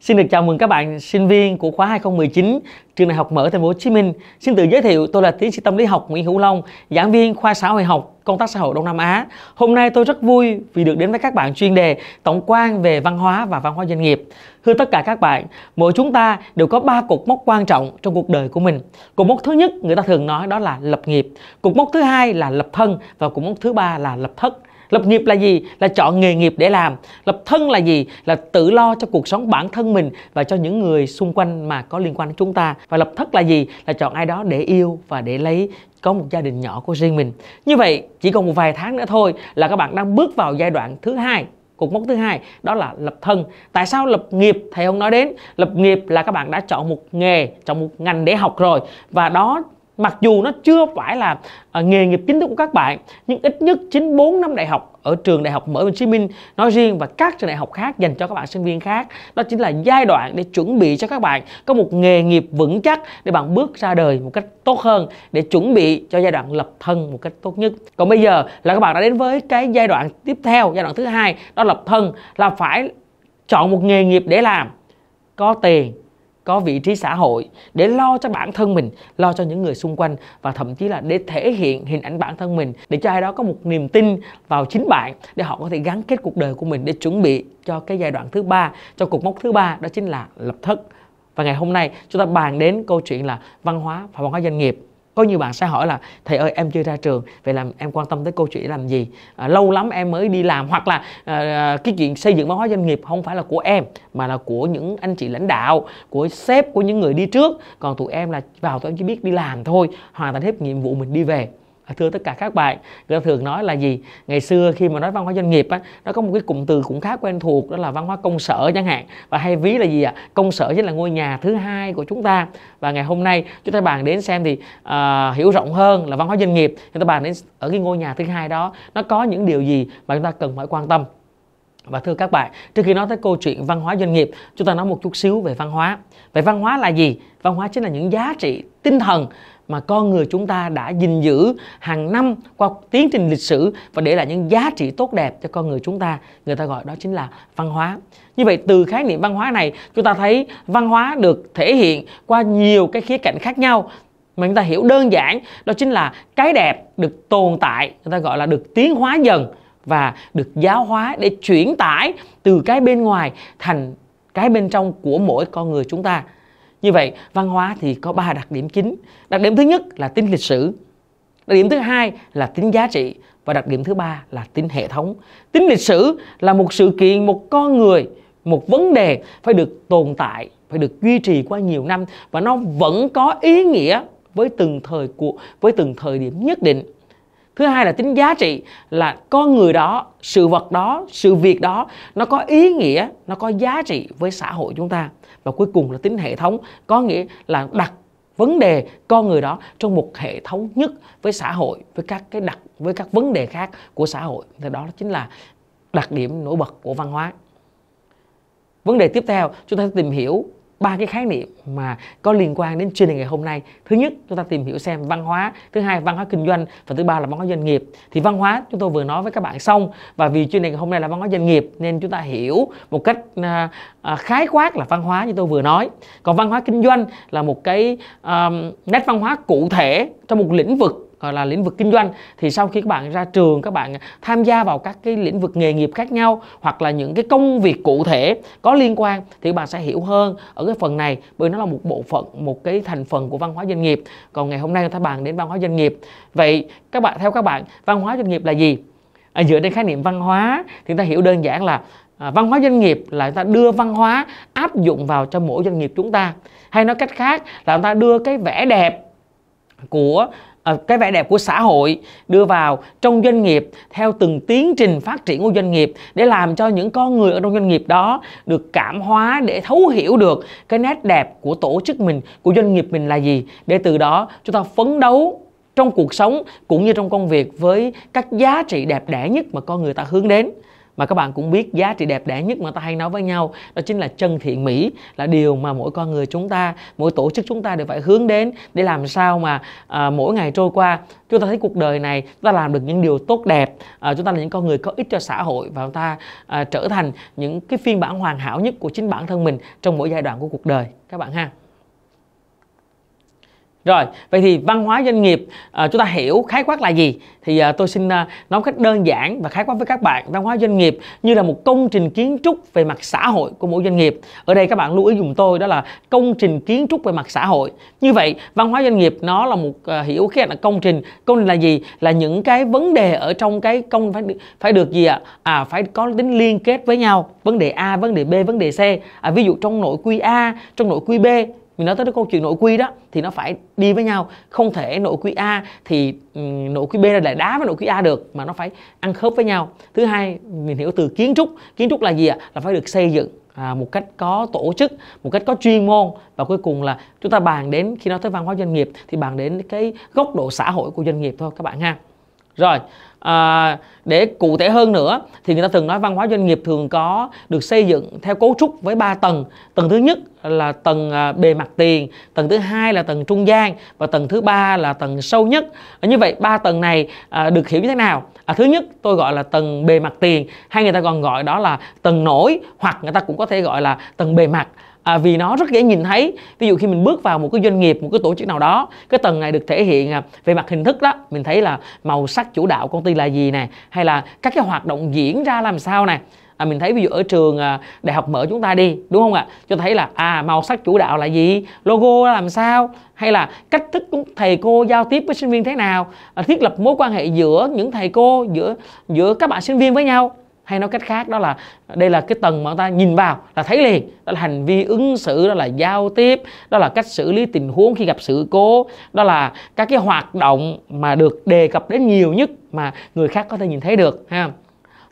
Xin được chào mừng các bạn sinh viên của khóa 2019 trường Đại học Mở Thành phố Hồ Chí Minh. Xin tự giới thiệu, tôi là tiến sĩ tâm lý học Nguyễn Hữu Long, giảng viên khoa xã hội học, công tác xã hội Đông Nam Á. Hôm nay tôi rất vui vì được đến với các bạn chuyên đề tổng quan về văn hóa và văn hóa doanh nghiệp. Thưa tất cả các bạn, mỗi chúng ta đều có ba cột mốc quan trọng trong cuộc đời của mình. Cột mốc thứ nhất người ta thường nói đó là lập nghiệp, cột mốc thứ hai là lập thân và cột mốc thứ ba là lập thất. Lập nghiệp là gì? Là chọn nghề nghiệp để làm. Lập thân là gì? Là tự lo cho cuộc sống bản thân mình và cho những người xung quanh mà có liên quan đến chúng ta. Và lập thất là gì? Là chọn ai đó để yêu và để lấy có một gia đình nhỏ của riêng mình. Như vậy, chỉ còn một vài tháng nữa thôi là các bạn đang bước vào giai đoạn thứ hai cột mốc thứ hai đó là lập thân tại sao lập nghiệp thầy không nói đến lập nghiệp là các bạn đã chọn một nghề chọn một ngành để học rồi và đó mặc dù nó chưa phải là uh, nghề nghiệp chính thức của các bạn nhưng ít nhất 9 4 năm đại học ở trường đại học mở Hồ Chí Minh nói riêng và các trường đại học khác dành cho các bạn sinh viên khác. Đó chính là giai đoạn để chuẩn bị cho các bạn có một nghề nghiệp vững chắc để bạn bước ra đời một cách tốt hơn để chuẩn bị cho giai đoạn lập thân một cách tốt nhất. Còn bây giờ là các bạn đã đến với cái giai đoạn tiếp theo giai đoạn thứ hai đó lập thân là phải chọn một nghề nghiệp để làm. Có tiền có vị trí xã hội để lo cho bản thân mình, lo cho những người xung quanh và thậm chí là để thể hiện hình ảnh bản thân mình để cho ai đó có một niềm tin vào chính bạn để họ có thể gắn kết cuộc đời của mình để chuẩn bị cho cái giai đoạn thứ ba, cho cột mốc thứ ba, đó chính là lập thất. Và ngày hôm nay chúng ta bàn đến câu chuyện là văn hóa và văn hóa doanh nghiệp có nhiều bạn sẽ hỏi là thầy ơi em chưa ra trường vậy làm em quan tâm tới câu chuyện làm gì? À, lâu lắm em mới đi làm. Hoặc là à, à, cái chuyện xây dựng văn hóa doanh nghiệp không phải là của em mà là của những anh chị lãnh đạo của sếp của những người đi trước. Còn tụi em là vào tụi em chỉ biết đi làm thôi hoàn thành hết nhiệm vụ mình đi về. À, thưa tất cả các bạn người ta thường nói là gì? Ngày xưa khi mà nói văn hóa doanh nghiệp á nó có một cái cụm từ cũng khá quen thuộc đó là văn hóa công sở chẳng hạn. Và hay ví là gì ạ? Công sở chính là ngôi nhà thứ hai của chúng ta. Và ngày hôm nay chúng ta bàn đến xem thì uh, hiểu rộng hơn là văn hóa doanh nghiệp. Chúng ta bàn đến ở cái ngôi nhà thứ hai đó nó có những điều gì mà chúng ta cần phải quan tâm? Và thưa các bạn, trước khi nói tới câu chuyện văn hóa doanh nghiệp, chúng ta nói một chút xíu về văn hóa. Vậy văn hóa là gì? Văn hóa chính là những giá trị tinh thần mà con người chúng ta đã gìn giữ hàng năm qua tiến trình lịch sử và để lại những giá trị tốt đẹp cho con người chúng ta, người ta gọi đó chính là văn hóa. Như vậy, từ khái niệm văn hóa này, chúng ta thấy văn hóa được thể hiện qua nhiều cái khía cạnh khác nhau mà chúng ta hiểu đơn giản, đó chính là cái đẹp được tồn tại, người ta gọi là được tiến hóa dần và được giáo hóa để chuyển tải từ cái bên ngoài thành cái bên trong của mỗi con người chúng ta như vậy, văn hóa thì có ba đặc điểm chính. Đặc điểm thứ nhất là tính lịch sử. Đặc điểm thứ hai là tính giá trị. Và đặc điểm thứ ba là tính hệ thống. Tính lịch sử là một sự kiện, một con người, một vấn đề phải được tồn tại, phải được duy trì qua nhiều năm. Và nó vẫn có ý nghĩa với từng thời của, với từng thời điểm nhất định thứ hai là tính giá trị là con người đó, sự vật đó, sự việc đó, nó có ý nghĩa, nó có giá trị với xã hội chúng ta. Và cuối cùng là tính hệ thống, có nghĩa là đặt vấn đề con người đó trong một hệ thống nhất với xã hội, với các cái đặc, với các vấn đề khác của xã hội. Thì đó chính là đặc điểm nổi bật của văn hóa. Vấn đề tiếp theo, chúng ta tìm hiểu ba cái khái niệm mà có liên quan đến chuyên đề ngày hôm nay. Thứ nhất chúng ta tìm hiểu xem văn hóa. Thứ hai văn hóa kinh doanh. Và thứ ba là văn hóa doanh nghiệp. Thì văn hóa chúng tôi vừa nói với các bạn xong. Và vì chuyên đề ngày hôm nay là văn hóa doanh nghiệp nên chúng ta hiểu một cách à, à, khái quát là văn hóa như tôi vừa nói. Còn văn hóa kinh doanh là một cái à, nét văn hóa cụ thể trong một lĩnh vực gọi là lĩnh vực kinh doanh thì sau khi các bạn ra trường các bạn tham gia vào các cái lĩnh vực nghề nghiệp khác nhau hoặc là những cái công việc cụ thể có liên quan thì các bạn sẽ hiểu hơn ở cái phần này bởi nó là một bộ phận một cái thành phần của văn hóa doanh nghiệp. Còn ngày hôm nay ta bàn đến văn hóa doanh nghiệp. Vậy các bạn theo các bạn văn hóa doanh nghiệp là gì? À, dựa trên khái niệm văn hóa thì ta hiểu đơn giản là à, văn hóa doanh nghiệp là người ta đưa văn hóa áp dụng vào cho mỗi doanh nghiệp chúng ta. Hay nói cách khác là người ta đưa cái vẻ đẹp của À, cái vẻ đẹp của xã hội đưa vào trong doanh nghiệp theo từng tiến trình phát triển của doanh nghiệp để làm cho những con người ở trong doanh nghiệp đó được cảm hóa để thấu hiểu được cái nét đẹp của tổ chức mình, của doanh nghiệp mình là gì. Để từ đó chúng ta phấn đấu trong cuộc sống cũng như trong công việc với các giá trị đẹp đẽ nhất mà con người ta hướng đến mà các bạn cũng biết giá trị đẹp đẽ nhất mà ta hay nói với nhau đó chính là chân thiện mỹ là điều mà mỗi con người chúng ta mỗi tổ chức chúng ta đều phải hướng đến để làm sao mà à, mỗi ngày trôi qua chúng ta thấy cuộc đời này chúng ta làm được những điều tốt đẹp à, chúng ta là những con người có ích cho xã hội và chúng ta à, trở thành những cái phiên bản hoàn hảo nhất của chính bản thân mình trong mỗi giai đoạn của cuộc đời. Các bạn ha rồi, vậy thì văn hóa doanh nghiệp à, chúng ta hiểu khái quát là gì? Thì à, tôi xin à, nói cách đơn giản và khái quát với các bạn văn hóa doanh nghiệp như là một công trình kiến trúc về mặt xã hội của mỗi doanh nghiệp. Ở đây các bạn lưu ý dùng tôi đó là công trình kiến trúc về mặt xã hội. Như vậy, văn hóa doanh nghiệp nó là một à, hiểu khía là công trình. Công trình là gì? Là những cái vấn đề ở trong cái công phải phải được gì ạ? À? à phải có tính liên kết với nhau. Vấn đề A, vấn đề B, vấn đề C. À, ví dụ trong nội quy A, trong nội quy B mình nói tới cái câu chuyện nội quy đó thì nó phải đi với nhau. Không thể nội quy A thì um, nội quy B là lại đá với nội quy A được mà nó phải ăn khớp với nhau. Thứ hai mình hiểu từ kiến trúc. Kiến trúc là gì ạ? Là phải được xây dựng à, một cách có tổ chức một cách có chuyên môn. Và cuối cùng là chúng ta bàn đến khi nói tới văn hóa doanh nghiệp thì bàn đến cái góc độ xã hội của doanh nghiệp thôi các bạn ha rồi à, để cụ thể hơn nữa thì người ta thường nói văn hóa doanh nghiệp thường có được xây dựng theo cấu trúc với 3 tầng. Tầng thứ nhất là tầng à, bề mặt tiền tầng thứ hai là tầng trung gian và tầng thứ ba là tầng sâu nhất. Như vậy ba tầng này à, được hiểu như thế nào? À, thứ nhất tôi gọi là tầng bề mặt tiền hay người ta còn gọi đó là tầng nổi hoặc người ta cũng có thể gọi là tầng bề mặt à, vì nó rất dễ nhìn thấy. Ví dụ khi mình bước vào một cái doanh nghiệp một cái tổ chức nào đó cái tầng này được thể hiện à, về mặt hình thức đó mình thấy là màu sắc chủ đạo công ty là gì này hay là các cái hoạt động diễn ra làm sao này à, mình thấy ví dụ ở trường à, đại học mở chúng ta đi đúng không ạ? Cho thấy là à màu sắc chủ đạo là gì logo làm sao hay là cách thức thầy cô giao tiếp với sinh viên thế nào à, thiết lập mối quan hệ giữa những thầy cô giữa giữa các bạn sinh viên với nhau hay nói cách khác đó là đây là cái tầng mà người ta nhìn vào là thấy liền. Đó là hành vi ứng xử, đó là giao tiếp, đó là cách xử lý tình huống khi gặp sự cố, đó là các cái hoạt động mà được đề cập đến nhiều nhất mà người khác có thể nhìn thấy được, ha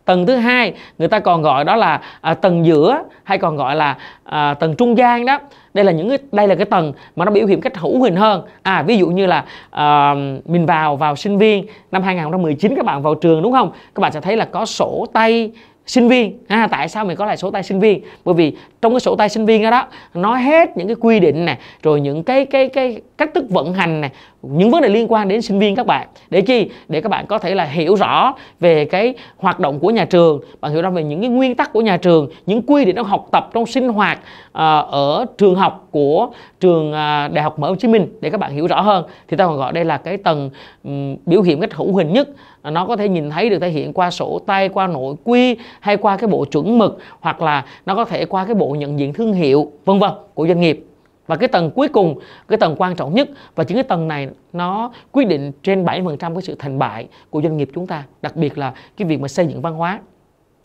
tầng thứ hai người ta còn gọi đó là à, tầng giữa hay còn gọi là à, tầng trung gian đó. Đây là những cái đây là cái tầng mà nó biểu hiện cách hữu hình hơn. À ví dụ như là à, mình vào vào sinh viên năm 2019 các bạn vào trường đúng không? Các bạn sẽ thấy là có sổ tay sinh viên. À, tại sao mình có lại sổ tay sinh viên? Bởi vì trong cái sổ tay sinh viên đó, đó nói hết những cái quy định này rồi những cái cái cái cách thức vận hành này những vấn đề liên quan đến sinh viên các bạn. Để chi? Để các bạn có thể là hiểu rõ về cái hoạt động của nhà trường bạn hiểu rõ về những cái nguyên tắc của nhà trường những quy định trong học tập trong sinh hoạt uh, ở trường học của trường uh, đại học mở Hồ Chí Minh. Để các bạn hiểu rõ hơn thì ta còn gọi đây là cái tầng um, biểu hiện cách hữu hình nhất. Nó có thể nhìn thấy được thể hiện qua sổ tay qua nội quy hay qua cái bộ chuẩn mực hoặc là nó có thể qua cái bộ nhận diện thương hiệu, vân vân, của doanh nghiệp. Và cái tầng cuối cùng, cái tầng quan trọng nhất, và chính cái tầng này nó quyết định trên 70% cái sự thành bại của doanh nghiệp chúng ta, đặc biệt là cái việc mà xây dựng văn hóa.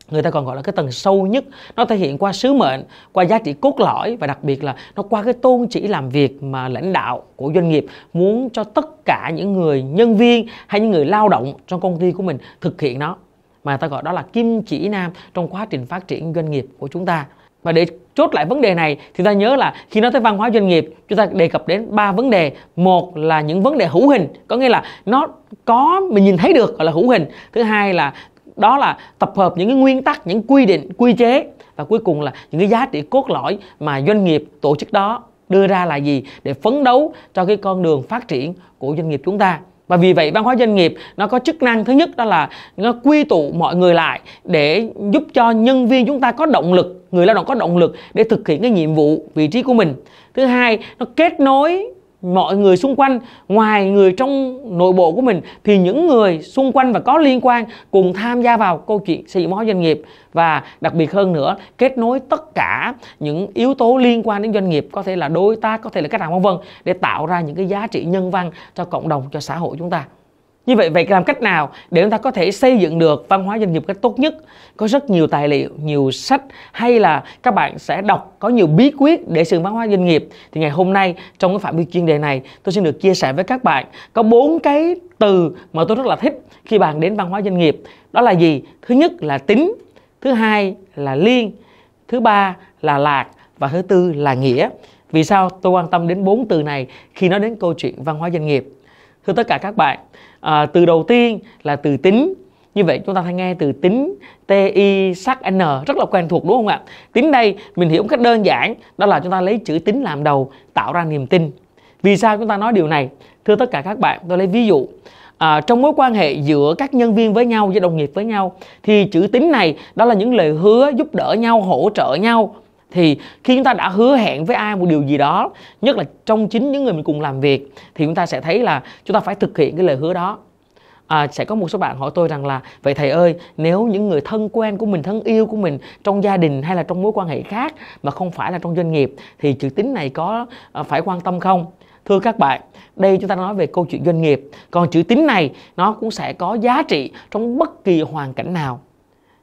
Người ta còn gọi là cái tầng sâu nhất, nó thể hiện qua sứ mệnh, qua giá trị cốt lõi, và đặc biệt là nó qua cái tôn chỉ làm việc mà lãnh đạo của doanh nghiệp muốn cho tất cả những người nhân viên hay những người lao động trong công ty của mình thực hiện nó. Mà ta gọi đó là kim chỉ nam trong quá trình phát triển doanh nghiệp của chúng ta và để chốt lại vấn đề này thì ta nhớ là khi nói tới văn hóa doanh nghiệp, chúng ta đề cập đến ba vấn đề. Một là những vấn đề hữu hình, có nghĩa là nó có mình nhìn thấy được gọi là hữu hình. Thứ hai là đó là tập hợp những cái nguyên tắc, những quy định, quy chế và cuối cùng là những cái giá trị cốt lõi mà doanh nghiệp, tổ chức đó đưa ra là gì để phấn đấu cho cái con đường phát triển của doanh nghiệp chúng ta và vì vậy, văn hóa doanh nghiệp nó có chức năng thứ nhất đó là nó quy tụ mọi người lại để giúp cho nhân viên chúng ta có động lực, người lao động có động lực để thực hiện cái nhiệm vụ vị trí của mình. Thứ hai, nó kết nối mọi người xung quanh, ngoài người trong nội bộ của mình, thì những người xung quanh và có liên quan cùng tham gia vào câu chuyện xây dựng hóa doanh nghiệp. Và đặc biệt hơn nữa, kết nối tất cả những yếu tố liên quan đến doanh nghiệp, có thể là đối tác, có thể là khách hàng, vân vân, để tạo ra những cái giá trị nhân văn cho cộng đồng, cho xã hội chúng ta như vậy vậy làm cách nào để chúng ta có thể xây dựng được văn hóa doanh nghiệp cách tốt nhất? Có rất nhiều tài liệu, nhiều sách hay là các bạn sẽ đọc, có nhiều bí quyết để xây dựng văn hóa doanh nghiệp. Thì ngày hôm nay, trong cái phạm vi chuyên đề này, tôi xin được chia sẻ với các bạn có bốn cái từ mà tôi rất là thích khi bàn đến văn hóa doanh nghiệp. Đó là gì? Thứ nhất là tính, thứ hai là liên thứ ba là lạc và thứ tư là nghĩa. Vì sao tôi quan tâm đến bốn từ này khi nói đến câu chuyện văn hóa doanh nghiệp? Thưa tất cả các bạn à, từ đầu tiên là từ tính. Như vậy chúng ta hay nghe từ tính ti sắc n rất là quen thuộc đúng không ạ? Tính đây mình hiểu một cách đơn giản đó là chúng ta lấy chữ tính làm đầu tạo ra niềm tin. Vì sao chúng ta nói điều này? Thưa tất cả các bạn tôi lấy ví dụ. À, trong mối quan hệ giữa các nhân viên với nhau với đồng nghiệp với nhau thì chữ tính này đó là những lời hứa giúp đỡ nhau hỗ trợ nhau thì khi chúng ta đã hứa hẹn với ai một điều gì đó nhất là trong chính những người mình cùng làm việc thì chúng ta sẽ thấy là chúng ta phải thực hiện cái lời hứa đó. À, sẽ có một số bạn hỏi tôi rằng là vậy thầy ơi nếu những người thân quen của mình thân yêu của mình trong gia đình hay là trong mối quan hệ khác mà không phải là trong doanh nghiệp thì chữ tính này có à, phải quan tâm không? Thưa các bạn đây chúng ta nói về câu chuyện doanh nghiệp còn chữ tính này nó cũng sẽ có giá trị trong bất kỳ hoàn cảnh nào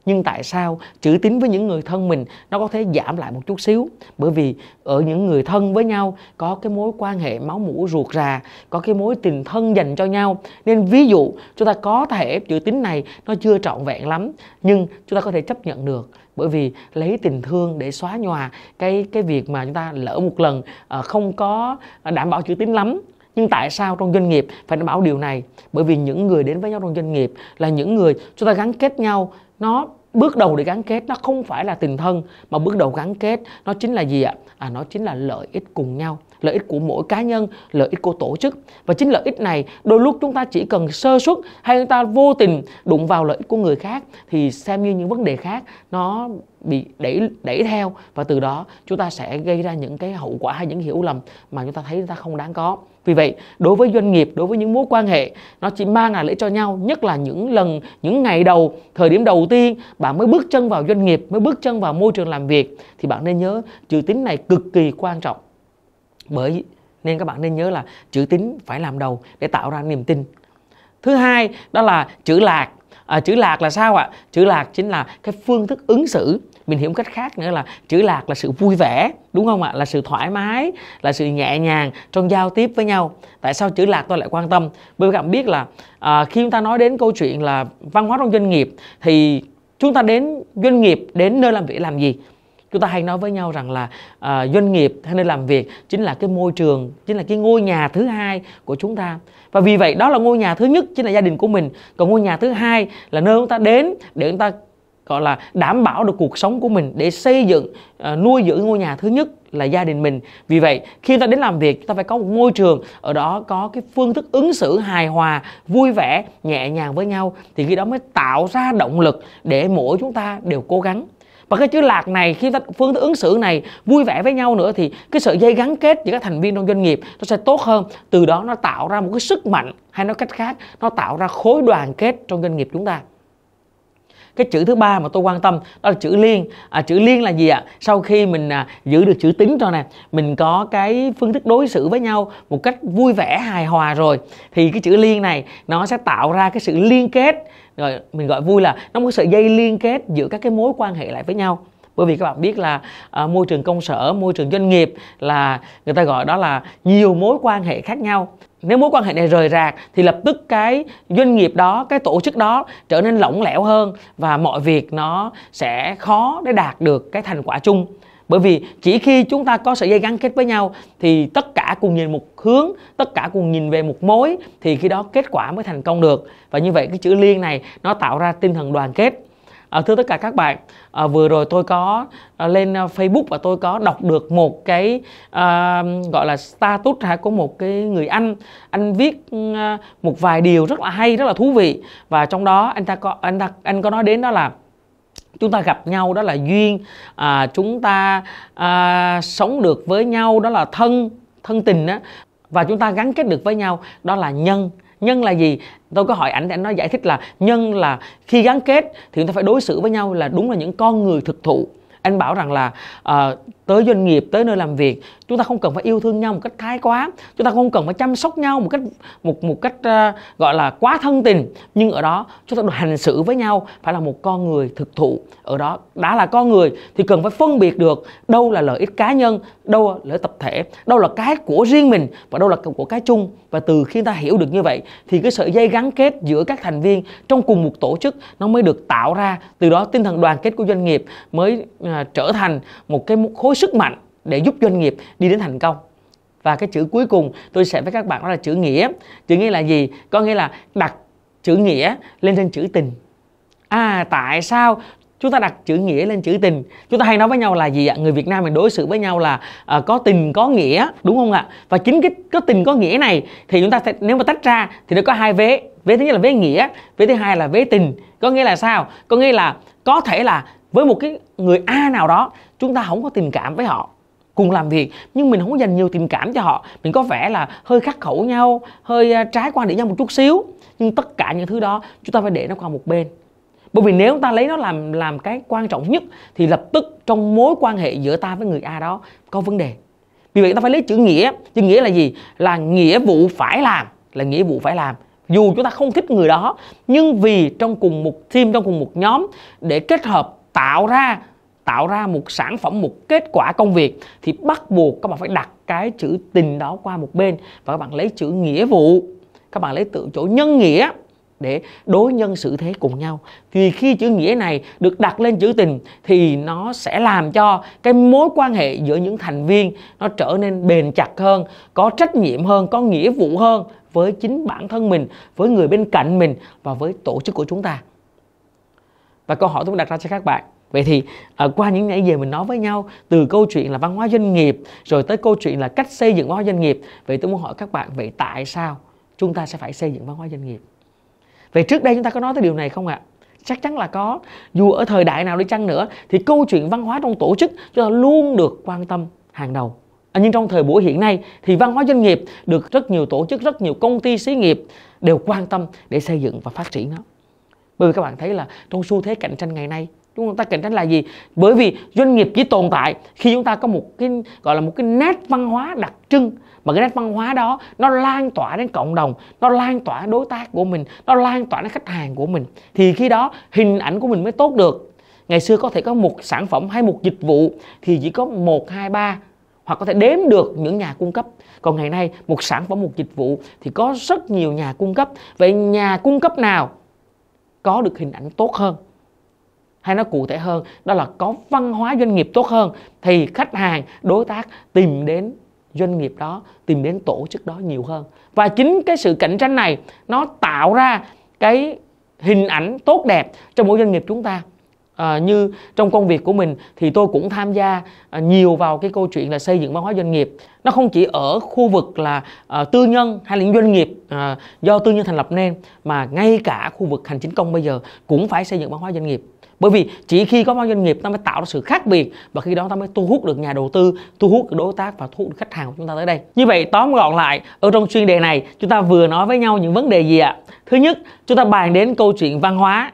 nhưng tại sao chữ tín với những người thân mình nó có thể giảm lại một chút xíu? Bởi vì ở những người thân với nhau có cái mối quan hệ máu mủ ruột rà, có cái mối tình thân dành cho nhau. Nên ví dụ, chúng ta có thể chữ tín này nó chưa trọn vẹn lắm, nhưng chúng ta có thể chấp nhận được. Bởi vì lấy tình thương để xóa nhòa cái cái việc mà chúng ta lỡ một lần à, không có đảm bảo chữ tín lắm. Nhưng tại sao trong doanh nghiệp phải đảm bảo điều này? Bởi vì những người đến với nhau trong doanh nghiệp là những người chúng ta gắn kết nhau, nó bước đầu để gắn kết nó không phải là tình thân, mà bước đầu gắn kết nó chính là gì ạ? À nó chính là lợi ích cùng nhau, lợi ích của mỗi cá nhân, lợi ích của tổ chức. Và chính lợi ích này, đôi lúc chúng ta chỉ cần sơ suất hay chúng ta vô tình đụng vào lợi ích của người khác, thì xem như những vấn đề khác, nó bị đẩy đẩy theo. Và từ đó, chúng ta sẽ gây ra những cái hậu quả hay những hiểu lầm mà chúng ta thấy chúng ta không đáng có vì vậy đối với doanh nghiệp đối với những mối quan hệ nó chỉ mang lại lợi cho nhau nhất là những lần những ngày đầu thời điểm đầu tiên bạn mới bước chân vào doanh nghiệp mới bước chân vào môi trường làm việc thì bạn nên nhớ chữ tín này cực kỳ quan trọng. Bởi nên các bạn nên nhớ là chữ tín phải làm đầu để tạo ra niềm tin. Thứ hai đó là chữ lạc. À, chữ lạc là sao ạ? Chữ lạc chính là cái phương thức ứng xử mình hiểu một cách khác nữa là chữ lạc là sự vui vẻ đúng không ạ? Là sự thoải mái là sự nhẹ nhàng trong giao tiếp với nhau. Tại sao chữ lạc tôi lại quan tâm? Bởi vì các bạn biết là à, khi chúng ta nói đến câu chuyện là văn hóa trong doanh nghiệp thì chúng ta đến doanh nghiệp đến nơi làm việc làm gì? Chúng ta hay nói với nhau rằng là à, doanh nghiệp hay nơi làm việc chính là cái môi trường chính là cái ngôi nhà thứ hai của chúng ta. Và vì vậy đó là ngôi nhà thứ nhất chính là gia đình của mình. Còn ngôi nhà thứ hai là nơi chúng ta đến để chúng ta gọi là đảm bảo được cuộc sống của mình để xây dựng uh, nuôi dưỡng ngôi nhà thứ nhất là gia đình mình. Vì vậy khi ta đến làm việc ta phải có một môi trường ở đó có cái phương thức ứng xử hài hòa vui vẻ nhẹ nhàng với nhau thì khi đó mới tạo ra động lực để mỗi chúng ta đều cố gắng. Và cái chữ lạc này khi ta phương thức ứng xử này vui vẻ với nhau nữa thì cái sợi dây gắn kết giữa các thành viên trong doanh nghiệp nó sẽ tốt hơn. Từ đó nó tạo ra một cái sức mạnh hay nói cách khác nó tạo ra khối đoàn kết trong doanh nghiệp chúng ta cái chữ thứ ba mà tôi quan tâm đó là chữ liên. À, chữ liên là gì ạ? Sau khi mình à, giữ được chữ tính cho nè mình có cái phương thức đối xử với nhau một cách vui vẻ hài hòa rồi thì cái chữ liên này nó sẽ tạo ra cái sự liên kết. Rồi mình gọi vui là nó có sợi dây liên kết giữa các cái mối quan hệ lại với nhau. Bởi vì các bạn biết là à, môi trường công sở môi trường doanh nghiệp là người ta gọi đó là nhiều mối quan hệ khác nhau nếu mối quan hệ này rời rạc thì lập tức cái doanh nghiệp đó, cái tổ chức đó trở nên lỏng lẻo hơn và mọi việc nó sẽ khó để đạt được cái thành quả chung. Bởi vì chỉ khi chúng ta có sợi dây gắn kết với nhau thì tất cả cùng nhìn một hướng, tất cả cùng nhìn về một mối thì khi đó kết quả mới thành công được. Và như vậy cái chữ liên này nó tạo ra tinh thần đoàn kết à, thưa tất cả các bạn à, vừa rồi tôi có à, lên Facebook và tôi có đọc được một cái à, gọi là status hay của một cái người anh. Anh viết à, một vài điều rất là hay rất là thú vị. Và trong đó anh ta có anh ta anh có nói đến đó là chúng ta gặp nhau đó là duyên à, chúng ta à, sống được với nhau đó là thân thân tình á. Và chúng ta gắn kết được với nhau đó là nhân nhân là gì? Tôi có hỏi ảnh thì anh nói giải thích là nhân là khi gắn kết thì chúng ta phải đối xử với nhau là đúng là những con người thực thụ. Anh bảo rằng là uh, tới doanh nghiệp tới nơi làm việc. Chúng ta không cần phải yêu thương nhau một cách thái quá. Chúng ta không cần phải chăm sóc nhau một cách một một cách uh, gọi là quá thân tình. Nhưng ở đó chúng ta được hành xử với nhau phải là một con người thực thụ. Ở đó đã là con người thì cần phải phân biệt được đâu là lợi ích cá nhân đâu là lợi ích tập thể đâu là cái của riêng mình và đâu là của cái chung. Và từ khi ta hiểu được như vậy thì cái sợi dây gắn kết giữa các thành viên trong cùng một tổ chức nó mới được tạo ra. Từ đó tinh thần đoàn kết của doanh nghiệp mới uh, trở thành một cái khối sức mạnh để giúp doanh nghiệp đi đến thành công. Và cái chữ cuối cùng tôi sẽ với các bạn đó là chữ nghĩa. Chữ nghĩa là gì? Có nghĩa là đặt chữ nghĩa lên trên chữ tình. À tại sao chúng ta đặt chữ nghĩa lên chữ tình? Chúng ta hay nói với nhau là gì ạ? Người việt nam mình đối xử với nhau là à, có tình có nghĩa đúng không ạ? Và chính cái có tình có nghĩa này thì chúng ta sẽ nếu mà tách ra thì nó có hai vế. Vế thứ nhất là vế nghĩa vế thứ hai là vế tình. Có nghĩa là sao? Có nghĩa là có thể là với một cái người a nào đó chúng ta không có tình cảm với họ, cùng làm việc, nhưng mình không có dành nhiều tình cảm cho họ. Mình có vẻ là hơi khắc khẩu nhau, hơi à, trái quan điểm nhau một chút xíu. Nhưng tất cả những thứ đó, chúng ta phải để nó qua một bên. Bởi vì nếu ta lấy nó làm làm cái quan trọng nhất, thì lập tức trong mối quan hệ giữa ta với người a đó có vấn đề. Vì vậy ta phải lấy chữ nghĩa. Chữ nghĩa là gì? Là nghĩa vụ phải làm, là nghĩa vụ phải làm. Dù chúng ta không thích người đó, nhưng vì trong cùng một team, trong cùng một nhóm, để kết hợp tạo ra tạo ra một sản phẩm, một kết quả công việc thì bắt buộc các bạn phải đặt cái chữ tình đó qua một bên và các bạn lấy chữ nghĩa vụ. Các bạn lấy tự chỗ nhân nghĩa để đối nhân xử thế cùng nhau. Thì khi chữ nghĩa này được đặt lên chữ tình thì nó sẽ làm cho cái mối quan hệ giữa những thành viên nó trở nên bền chặt hơn, có trách nhiệm hơn, có nghĩa vụ hơn với chính bản thân mình, với người bên cạnh mình và với tổ chức của chúng ta. Và câu hỏi tôi đặt ra cho các bạn vậy thì à, qua những nãy giờ mình nói với nhau từ câu chuyện là văn hóa doanh nghiệp rồi tới câu chuyện là cách xây dựng văn hóa doanh nghiệp vậy tôi muốn hỏi các bạn vậy tại sao chúng ta sẽ phải xây dựng văn hóa doanh nghiệp? Vậy trước đây chúng ta có nói tới điều này không ạ? Chắc chắn là có. Dù ở thời đại nào đi chăng nữa thì câu chuyện văn hóa trong tổ chức chúng ta luôn được quan tâm hàng đầu. À, nhưng trong thời buổi hiện nay thì văn hóa doanh nghiệp được rất nhiều tổ chức rất nhiều công ty xí nghiệp đều quan tâm để xây dựng và phát triển nó. Bởi vì các bạn thấy là trong xu thế cạnh tranh ngày nay chúng ta cạnh tranh là gì? Bởi vì doanh nghiệp chỉ tồn tại khi chúng ta có một cái, gọi là một cái nét văn hóa đặc trưng. Mà cái nét văn hóa đó, nó lan tỏa đến cộng đồng, nó lan tỏa đối tác của mình, nó lan tỏa đến khách hàng của mình. Thì khi đó, hình ảnh của mình mới tốt được. Ngày xưa có thể có một sản phẩm hay một dịch vụ thì chỉ có một, hai, ba hoặc có thể đếm được những nhà cung cấp. Còn ngày nay, một sản phẩm, một dịch vụ thì có rất nhiều nhà cung cấp. Vậy nhà cung cấp nào có được hình ảnh tốt hơn? Hay nói cụ thể hơn, đó là có văn hóa doanh nghiệp tốt hơn, thì khách hàng, đối tác tìm đến doanh nghiệp đó, tìm đến tổ chức đó nhiều hơn. Và chính cái sự cạnh tranh này, nó tạo ra cái hình ảnh tốt đẹp cho mỗi doanh nghiệp chúng ta à, như trong công việc của mình thì tôi cũng tham gia à, nhiều vào cái câu chuyện là xây dựng văn hóa doanh nghiệp. Nó không chỉ ở khu vực là à, tư nhân hay là những doanh nghiệp à, do tư nhân thành lập nên mà ngay cả khu vực hành chính công bây giờ cũng phải xây dựng văn hóa doanh nghiệp. Bởi vì chỉ khi có văn doanh nghiệp ta mới tạo ra sự khác biệt và khi đó ta mới thu hút được nhà đầu tư thu hút được đối tác và thu hút được khách hàng của chúng ta tới đây. Như vậy tóm gọn lại ở trong chuyên đề này chúng ta vừa nói với nhau những vấn đề gì ạ? Thứ nhất chúng ta bàn đến câu chuyện văn hóa.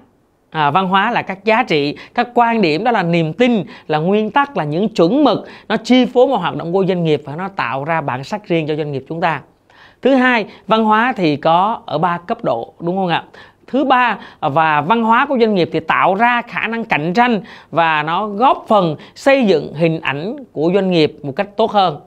À, văn hóa là các giá trị các quan điểm đó là niềm tin là nguyên tắc là những chuẩn mực. Nó chi phối một hoạt động của doanh nghiệp và nó tạo ra bản sắc riêng cho doanh nghiệp chúng ta. Thứ hai văn hóa thì có ở ba cấp độ đúng không ạ? Thứ ba và văn hóa của doanh nghiệp thì tạo ra khả năng cạnh tranh và nó góp phần xây dựng hình ảnh của doanh nghiệp một cách tốt hơn.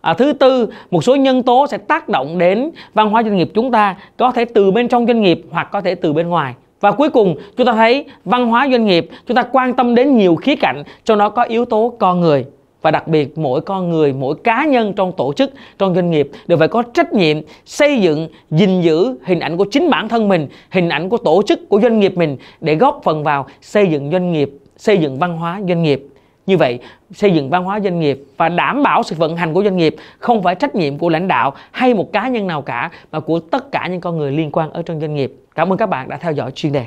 À, thứ tư, một số nhân tố sẽ tác động đến văn hóa doanh nghiệp chúng ta có thể từ bên trong doanh nghiệp hoặc có thể từ bên ngoài. Và cuối cùng, chúng ta thấy văn hóa doanh nghiệp, chúng ta quan tâm đến nhiều khía cạnh, trong đó có yếu tố con người. Và đặc biệt, mỗi con người, mỗi cá nhân trong tổ chức, trong doanh nghiệp đều phải có trách nhiệm xây dựng, gìn giữ hình ảnh của chính bản thân mình, hình ảnh của tổ chức, của doanh nghiệp mình để góp phần vào xây dựng doanh nghiệp, xây dựng văn hóa doanh nghiệp. Như vậy, xây dựng văn hóa doanh nghiệp và đảm bảo sự vận hành của doanh nghiệp không phải trách nhiệm của lãnh đạo hay một cá nhân nào cả, mà của tất cả những con người liên quan ở trong doanh nghiệp cảm ơn các bạn đã theo dõi chuyên đề.